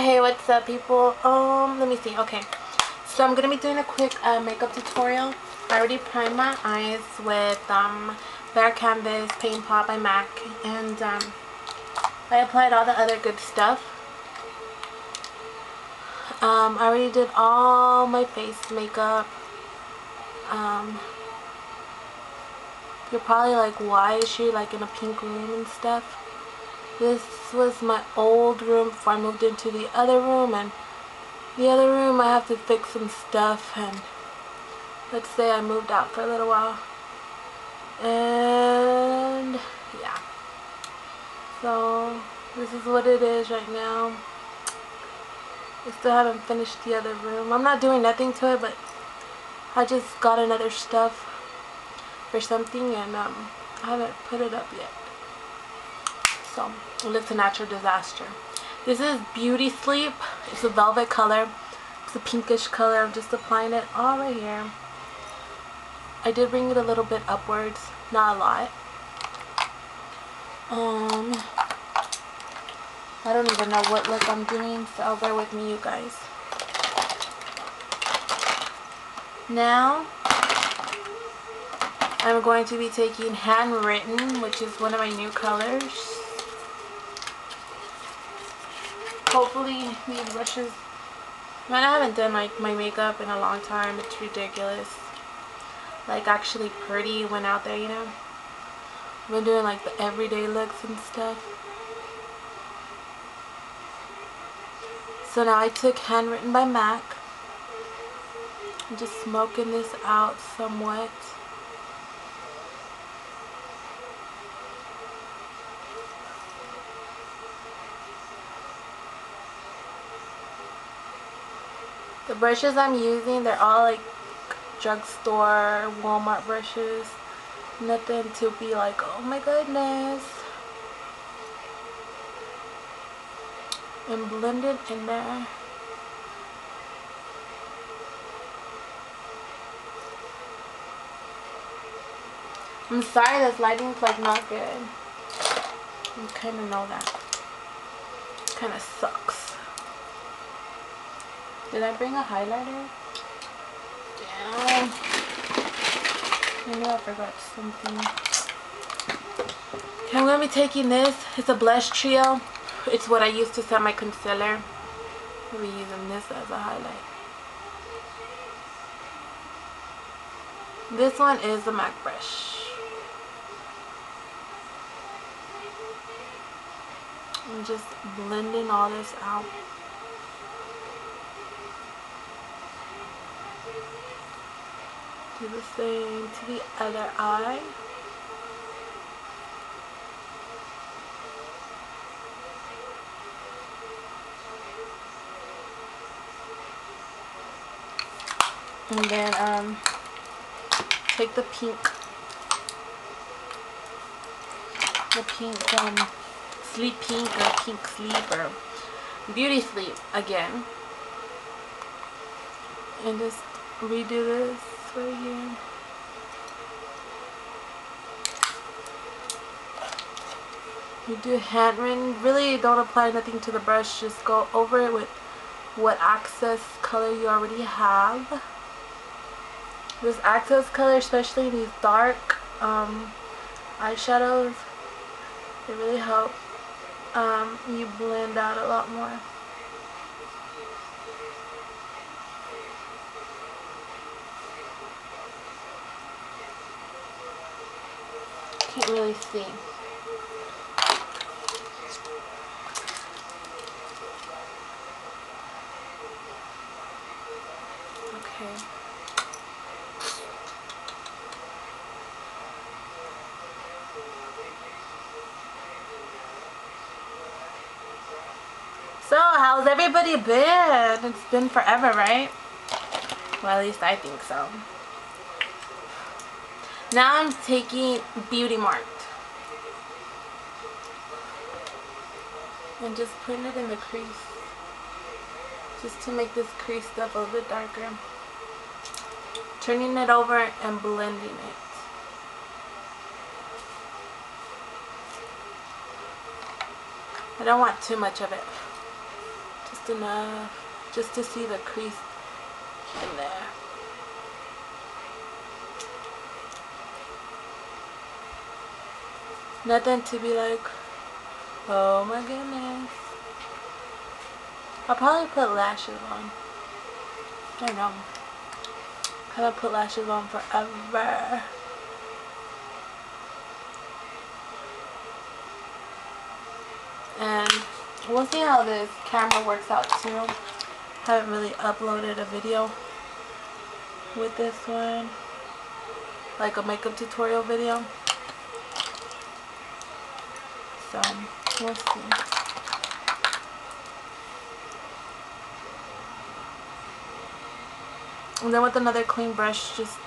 Hey, what's up people? Um, let me see. Okay, so I'm gonna be doing a quick uh, makeup tutorial. I already primed my eyes with um, Bare Canvas Paint Pot by MAC and um, I applied all the other good stuff. Um, I already did all my face makeup. Um, you're probably like, why is she like in a pink room and stuff? This was my old room before I moved into the other room and the other room I have to fix some stuff and let's say I moved out for a little while. And yeah. So this is what it is right now. I still haven't finished the other room. I'm not doing nothing to it but I just got another stuff for something and um, I haven't put it up yet so it's a natural disaster this is beauty sleep it's a velvet color it's a pinkish color I'm just applying it all right here I did bring it a little bit upwards, not a lot. Um, I don't even know what look I'm doing, so bear with me, you guys. Now, I'm going to be taking Handwritten, which is one of my new colors. Hopefully, these brushes... Man, I haven't done like my makeup in a long time. It's ridiculous like actually pretty when out there, you know. Been doing like the everyday looks and stuff. So now I took Handwritten by MAC. I'm just smoking this out somewhat. The brushes I'm using, they're all like drugstore, Walmart brushes. Nothing to be like, oh my goodness. And blend it in there. I'm sorry this lighting's like not good. You kind of know that. Kind of sucks. Did I bring a highlighter? I know I forgot something. I'm going to be taking this. It's a blush trio. It's what I used to set my concealer. Be using this as a highlight. This one is the MAC brush. I'm just blending all this out. Do the same to the other eye. And then um, take the pink, the pink um, sleep pink or pink sleep or beauty sleep again. And just redo this right here. You do handwritten. Really don't apply nothing to the brush. Just go over it with what access color you already have. This access color, especially these dark um, eyeshadows, they really help um, you blend out a lot more. Can't really see. Okay. So, how's everybody been? It's been forever, right? Well, at least I think so. Now I'm taking Beauty Marked. And just putting it in the crease. Just to make this crease stuff a little bit darker. Turning it over and blending it. I don't want too much of it. Just enough. Just to see the crease in there. Nothing to be like, oh my goodness. I'll probably put lashes on. I don't know. I've put lashes on forever. And we'll see how this camera works out too. Haven't really uploaded a video with this one. Like a makeup tutorial video. So, we'll see. And then with another clean brush, just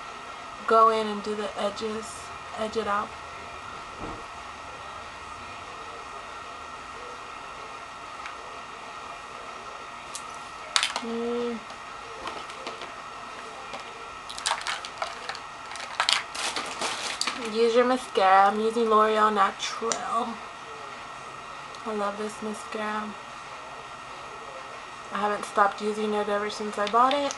go in and do the edges, edge it out. Mm. Use your mascara. I'm using L'Oreal Natural. I love this mascara. I haven't stopped using it ever since I bought it.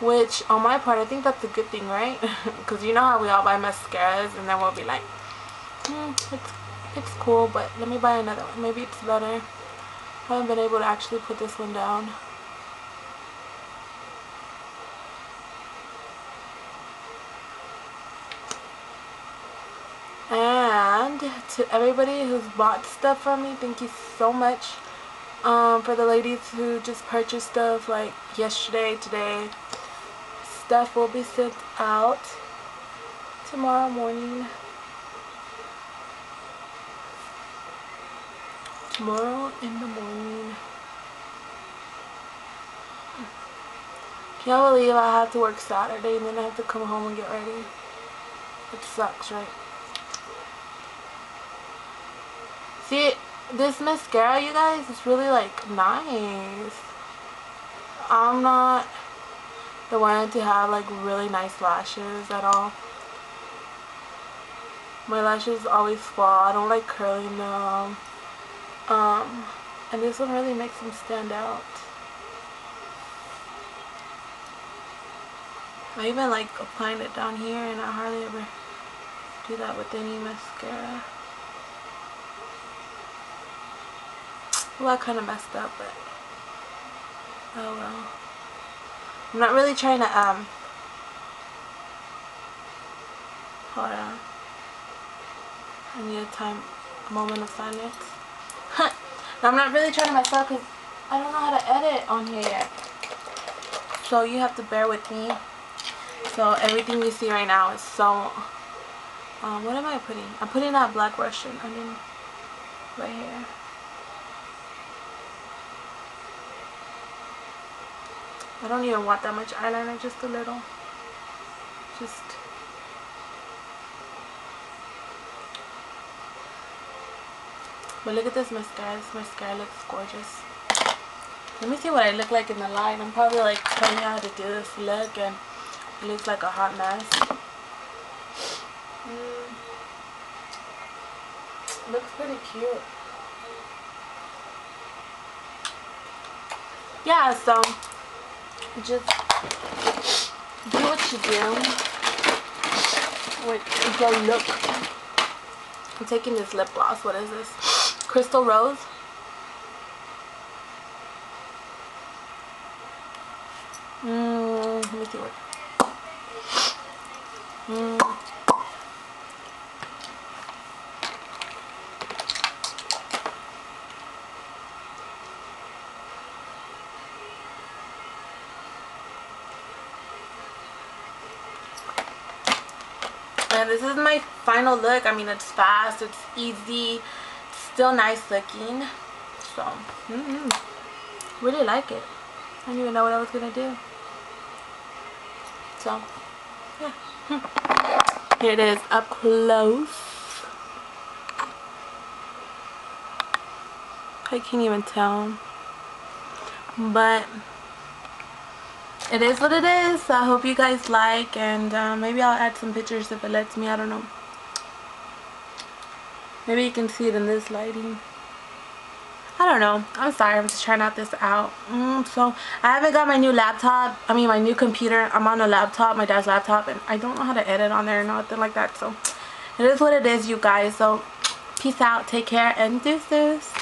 Which, on my part, I think that's a good thing, right? Because you know how we all buy mascaras and then we'll be like, hmm, it's, it's cool, but let me buy another one. Maybe it's better. I haven't been able to actually put this one down. And to everybody who's bought stuff from me, thank you so much. Um, for the ladies who just purchased stuff like yesterday, today, stuff will be sent out tomorrow morning. Tomorrow in the morning. Can't believe I have to work Saturday and then I have to come home and get ready. It sucks, right? See, this mascara, you guys, is really, like, nice. I'm not the one to have like really nice lashes at all. My lashes always fall. I don't like curling them. Um, and this one really makes them stand out. I even like applying it down here and I hardly ever do that with any mascara. Well, I kind of messed up, but oh well. I'm not really trying to, um, hold on. I need a time, a moment of silence. I'm not really trying to myself because I don't know how to edit on here yet. So you have to bear with me. So everything you see right now is so, um, what am I putting? I'm putting that black Russian under right here. I don't even want that much eyeliner, just a little. Just But look at this mascara. This mascara looks gorgeous. Let me see what I look like in the light. I'm probably like telling you how to do this look and it looks like a hot mess. Mm. Looks pretty cute. Yeah, so just do what you do with your look. I'm taking this lip gloss. What is this? Crystal Rose. Mmm, let me see what. Mmm. This is my final look. I mean it's fast it's easy still nice looking. So mm -hmm. really like it. I didn't even know what i was gonna do. So yeah. Here it is up close. I can't even tell. But it is what it is. I hope you guys like and uh, maybe I'll add some pictures if it lets me. I don't know. Maybe you can see it in this lighting. I don't know. I'm sorry. I'm just trying out this out. Mm, so I haven't got my new laptop. I mean my new computer. I'm on a laptop, my dad's laptop, and I don't know how to edit on there or nothing like that. So it is what it is, you guys. So peace out. Take care and deuces.